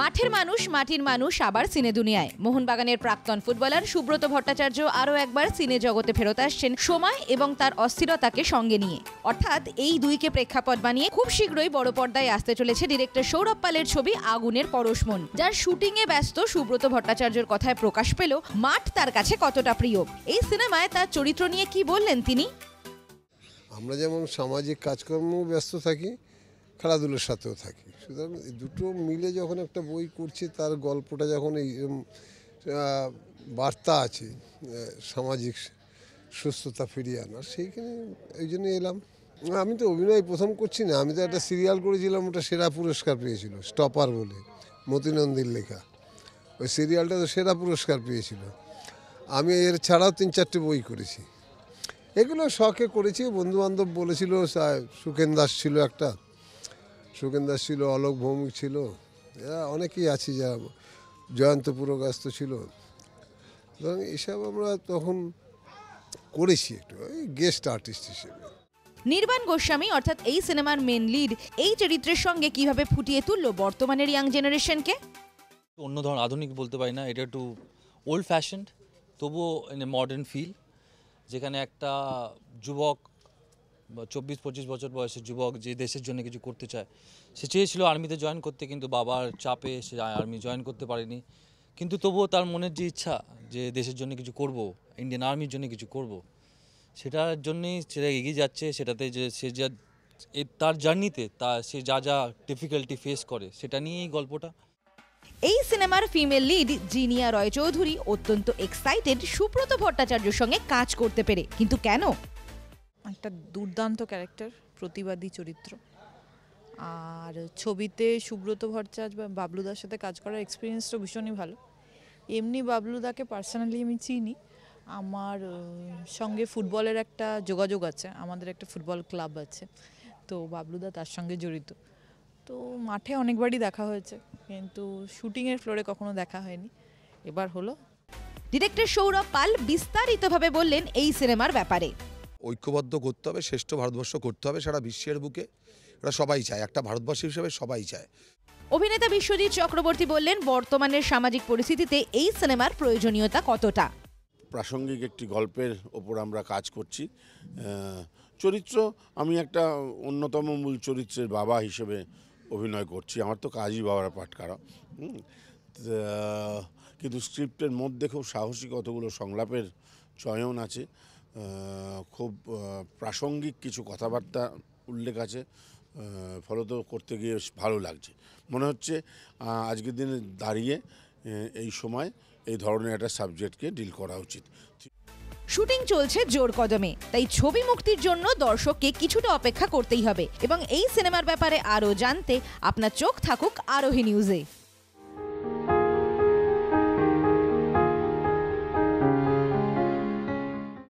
মাঠের মানুষ, মাটির মানুষ আবার সিনে দুনিয়ায়। মোহনবাগানের প্রাক্তন ফুটবলার সুব্রত ভট্টাচার্য আরও একবার সিনে জগতে ফেরত আসছেন সময় এবং তার অস্থিরতাকে সঙ্গে নিয়ে। অর্থাৎ এই দুইকে প্রেক্ষাপট বানিয়ে খুব শীঘ্রই বড় পর্দায় আসতে চলেছে ডিরেক্টর সৌরভ পালের ছবি আগুনের পরশমন, যার শুটিংয়ে ব্যস্ত সুব্রত ভট্টাচার্যর কথায় প্রকাশ পেল মাঠ তার কাছে কতটা প্রিয়। এই সিনেমায় তার চরিত্র নিয়ে কি বললেন তিনি? আমরা যেমন সামাজিক কাজকর্ম ব্যস্ত থাকি খেলাধুলোর সাথেও থাকি। সুতরাং দুটো মিলে যখন একটা বই করছি, তার গল্পটা যখন এই বার্তা আছে সামাজিক সুস্থতা ফিরিয়ে আনার, সেইখানে এই জন্য এলাম। আমি তো অভিনয় প্রথম করছি না, আমি তো একটা সিরিয়াল করেছিলাম, ওটা সেরা পুরস্কার পেয়েছিল, স্টপার বলে, মতিনন্দীর লেখা। ওই সিরিয়ালটা তো সেরা পুরস্কার পেয়েছিল। আমি এর ছাড়াও তিন চারটে বই করেছি। এগুলো শখে করেছি বন্ধু বান্ধব বলেছিল সুখেন দাস ছিল একটা। দাস ছিল অলোক ভৌমিক ছিল এরা অনেকেই আছি যারা জয়ন্ত পুরকাস্ত ছিল। সুতরাং এসব আমরা তখন করেছি একটু গেস্ট আর্টিস্ট হিসেবে। নির্বাণ গোস্বামী অর্থাৎ এই সিনেমার মেন লিড এই চরিত্রের সঙ্গে কীভাবে ফুটিয়ে তুললো বর্তমানের ইয়াং জেনারেশনকে অন্য ধরনের আধুনিক বলতে পারি না এটা একটু ওল্ড ফ্যাশন তবুও মডার্ন ফিল যেখানে একটা যুবক চব্বিশ, পঁচিশ বছর বয়সের যুবক যে দেশের জন্য কিছু করতে চায়, সে চেয়েছিল আর্মিতে জয়েন করতে কিন্তু বাবার চাপে সে আর্মি জয়েন করতে পারেনি। কিন্তু তবুও তার মনের যে ইচ্ছা যে দেশের জন্য কিছু করব ইন্ডিয়ান আর্মির জন্য কিছু করব, সেটার জন্যই সেটা এগিয়ে যাচ্ছে, সেটাতে যে সে যা তার জার্নিতে তা সে যা যা ডিফিকাল্টি ফেস করে, সেটা নিয়েই গল্পটা। এই সিনেমার ফিমেল লিড জিনিয়া রয় চৌধুরী অত্যন্ত এক্সাইটেড সুব্রত ভট্টাচার্যের সঙ্গে কাজ করতে পেরে। কিন্তু কেন? একটা দুর্দান্ত ক্যারেক্টার, প্রতিবাদী চরিত্র। আর ছবিতে সুব্রত ভট্টাচার্য বা বাবলুদার সাথে কাজ করার এক্সপিরিয়েন্সটা ভীষণই ভালো। এমনি বাবলুদাকে পার্সোনালি আমি চিনি। আমার সঙ্গে ফুটবলের একটা যোগাযোগ আছে, আমাদের একটা ফুটবল ক্লাব আছে। তো বাবলুদা তার সঙ্গে জড়িত। তো মাঠে অনেকবারই দেখা হয়েছে, কিন্তু শুটিংয়ের ফ্লোরে কখনো দেখা হয়নি। এবার হলো ডিরেক্টর সৌরভ পাল বিস্তারিতভাবে বললেন এই সিনেমার ব্যাপারে। ঐক্যবদ্ধ করতে হবে শ্রেষ্ঠ ভারতবর্ষ করতে হবে সারা বিশ্বের বুকে। এটা সবাই চায় একটা ভারতবর্ষ হিসেবে সবাই চায়। অভিনেতা বিশ্বজিৎ চক্রবর্তী বললেন বর্তমানের সামাজিক পরিস্থিতিতে এই সিনেমার প্রয়োজনীয়তা কতটা? প্রাসঙ্গিক একটি গল্পের ওপর আমরা কাজ করছি। চরিত্র আমি একটা অন্যতম মূল চরিত্রের বাবা হিসেবে অভিনয় করছি। আমার তো কাজই বাবার পাঠ করা হুম। তা, কিন্তু স্ক্রিপ্টের মধ্যে খুব সাহসী কতগুলো সংলাপের চয়ন আছে। খুব প্রাসঙ্গিক কিছু কথাবার্তা উল্লেখ আছে ফলত করতে গিয়ে ভালো লাগছে। মনে হচ্ছে আজকের দিনে দাঁড়িয়ে এই সময় এই ধরনের একটা সাবজেক্টকে ডিল করা উচিত। শুটিং চলছে জোর কদমে, তাই ছবি মুক্তির জন্য দর্শককে কিছুটা অপেক্ষা করতেই হবে এবং এই সিনেমার ব্যাপারে আরও জানতে আপনার চোখ থাকুক আরোহী নিউজে।